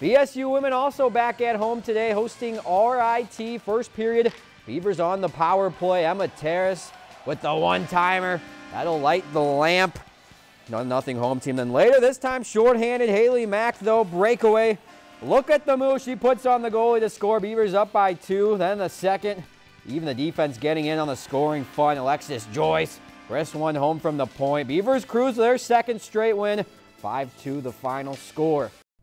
BSU women also back at home today hosting RIT. First period, Beavers on the power play. Emma Terres with the one-timer. That'll light the lamp. No, nothing home team. Then later this time, shorthanded Haley Mack, though, breakaway. Look at the move she puts on the goalie to score. Beavers up by two. Then the second. Even the defense getting in on the scoring fun. Alexis Joyce press one home from the point. Beavers cruise their second straight win. 5-2 the final score.